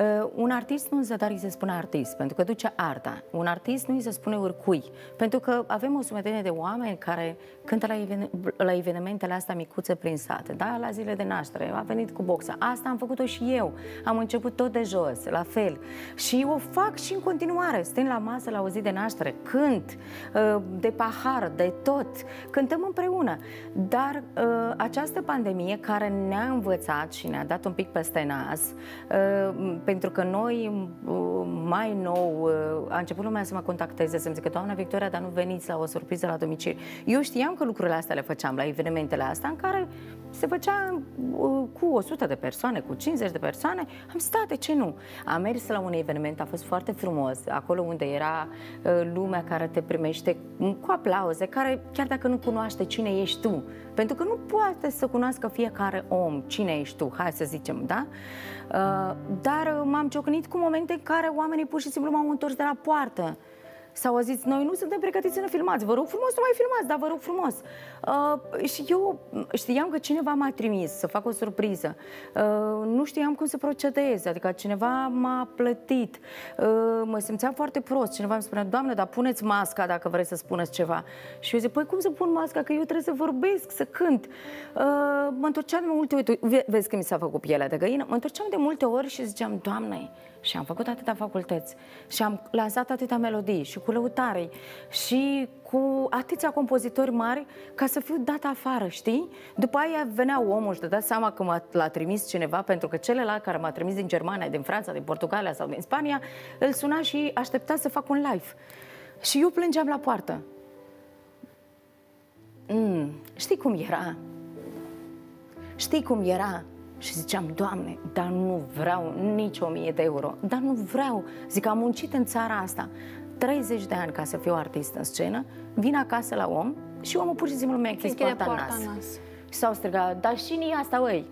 Uh, un artist nu în zadar îi se spune artist, pentru că duce arta. Un artist nu îi se spune oricui, pentru că avem o sumedenie de oameni care cântă la, even- la evenimentele astea micuțe prin sate, da? la zile de naștere, a venit cu boxa. Asta am făcut-o și eu. Am început tot de jos, la fel. Și o fac și în continuare. Stând la masă la o zi de naștere, cânt, uh, de pahar, de tot. Cântăm împreună. Dar uh, această pandemie care ne-a învățat și ne-a dat un pic peste nas, uh, pentru că noi, mai nou, a început lumea să mă contacteze, să-mi zică, doamna Victoria, dar nu veniți la o surpriză la domiciliu. Eu știam că lucrurile astea le făceam la evenimentele astea în care se făcea cu 100 de persoane, cu 50 de persoane. Am stat, de ce nu? Am mers la un eveniment, a fost foarte frumos, acolo unde era lumea care te primește cu aplauze, care chiar dacă nu cunoaște cine ești tu, pentru că nu poate să cunoască fiecare om cine ești tu, hai să zicem, da? Dar m-am ciocnit cu momente în care oamenii pur și simplu m-au întors de la poartă sau au zis, noi nu suntem pregătiți să ne filmați, vă rog frumos să mai filmați, dar vă rog frumos. Uh, și eu știam că cineva m-a trimis să fac o surpriză. Uh, nu știam cum să procedez, adică cineva m-a plătit. Uh, mă simțeam foarte prost. Cineva îmi spunea, doamne, dar puneți masca dacă vreți să spuneți ceva. Și eu zic, păi cum să pun masca, că eu trebuie să vorbesc, să cânt. Uh, mă întorceam de multe ori, vezi că mi s-a făcut pielea de găină, mă întorceam de multe ori și ziceam, doamne, și am făcut atâtea facultăți și am lansat atâtea melodii și cu lăutare și cu atâția compozitori mari ca să fiu dat afară, știi? După aia venea omul și dădea seama că l-a trimis cineva, pentru că celălalt care m-a trimis din Germania, din Franța, din Portugalia sau din Spania, îl suna și aștepta să fac un live. Și eu plângeam la poartă. Mm, știi cum era? Știi cum era? Și ziceam, Doamne, dar nu vreau nici o mie de euro, dar nu vreau. Zic, am muncit în țara asta 30 de ani ca să fiu artist în scenă, vin acasă la om și omul pur și simplu mi-a închis poarta, poarta nas. nas. Și s-au strigat, dar și ni asta, ăi.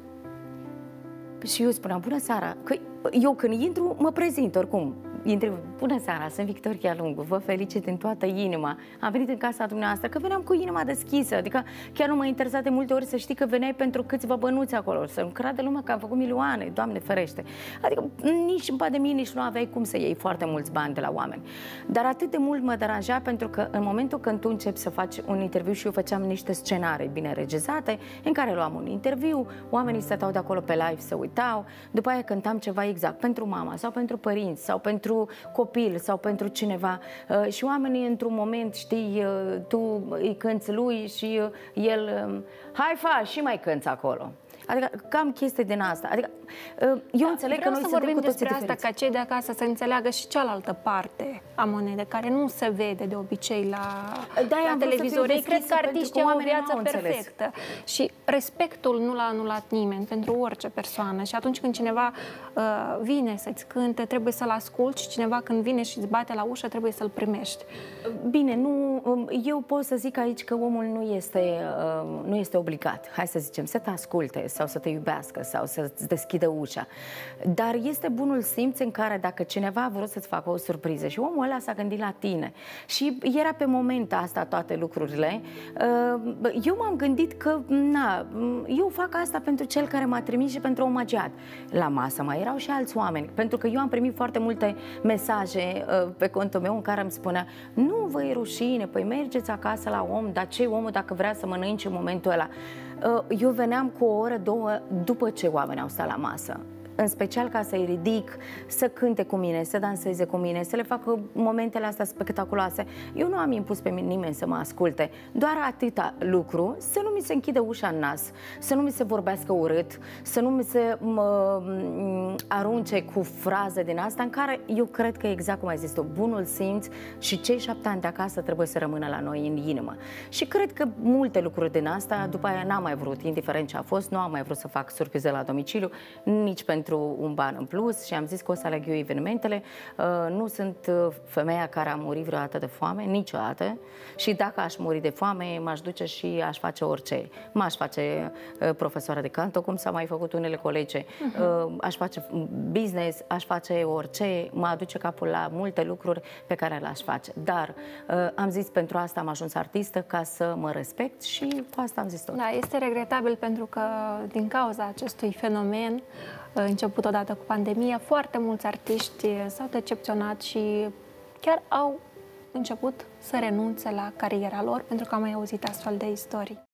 Și eu spuneam, bună seara, că eu când intru mă prezint oricum, intri, bună seara, sunt Victoria Lungu, vă felicit în toată inima. Am venit în casa dumneavoastră, că veneam cu inima deschisă, adică chiar nu m-a interesat de multe ori să știi că veneai pentru câțiva bănuți acolo, să nu crede lumea că am făcut milioane, Doamne ferește. Adică nici în pandemie nici nu aveai cum să iei foarte mulți bani de la oameni. Dar atât de mult mă deranja pentru că în momentul când tu începi să faci un interviu și eu făceam niște scenarii bine regizate, în care luam un interviu, oamenii stăteau de acolo pe live, se uitau, după aia cântam ceva exact pentru mama sau pentru părinți sau pentru copil sau pentru cineva uh, și oamenii într-un moment, știi, uh, tu îi cânți lui și uh, el, um, hai fa, și mai cânți acolo. Adică cam chestii din asta. Adică eu da, înțeleg că noi să vorbim cu despre diferiți. asta ca cei de acasă să înțeleagă și cealaltă parte a monedei care nu se vede de obicei la, la televizor. Ei cred că artiștii au o viață perfectă. Și respectul nu l-a anulat nimeni pentru orice persoană. Și atunci când cineva uh, vine să-ți cânte, trebuie să-l asculti și cineva când vine și îți bate la ușă, trebuie să-l primești. Bine, nu, um, eu pot să zic aici că omul nu este, uh, nu este obligat, hai să zicem, să te asculte sau să te iubească sau să-ți deschidă ușa. Dar este bunul simț în care dacă cineva a vrut să-ți facă o surpriză și omul ăla s-a gândit la tine și era pe moment asta toate lucrurile, uh, eu m-am gândit că, na, eu fac asta pentru cel care m-a trimis și pentru omagiat. La masă mai erau și alți oameni, pentru că eu am primit foarte multe mesaje uh, pe contul meu în care îmi spunea nu vă e rușine, păi mergeți acasă la om, dar ce omul dacă vrea să mănânce în momentul ăla? Uh, eu veneam cu o oră, două după ce oamenii au stat la masă în special ca să-i ridic, să cânte cu mine, să danseze cu mine, să le facă momentele astea spectaculoase. Eu nu am impus pe nimeni să mă asculte, doar atâta lucru, să nu mi se închide ușa în nas, să nu mi se vorbească urât, să nu mi se mă arunce cu fraze din asta în care eu cred că exact cum ai zis tu, bunul simț și cei șapte ani de acasă trebuie să rămână la noi în inimă. Și cred că multe lucruri din asta, după aia n-am mai vrut, indiferent ce a fost, nu am mai vrut să fac surprize la domiciliu, nici pentru pentru un ban în plus și am zis că o să aleg eu evenimentele. Uh, nu sunt uh, femeia care a murit vreodată de foame, niciodată. Și dacă aș muri de foame, m-aș duce și aș face orice. M-aș face uh, profesoară de canto, cum s-a mai făcut unele colege. Uh-huh. Aș face business, aș face orice. Mă aduce capul la multe lucruri pe care le-aș face. Dar am zis pentru asta am ajuns artistă ca să mă respect și cu asta am zis tot. Da, este regretabil pentru că din cauza acestui fenomen început odată cu pandemia. Foarte mulți artiști s-au decepționat și chiar au început să renunțe la cariera lor pentru că am mai auzit astfel de istorii.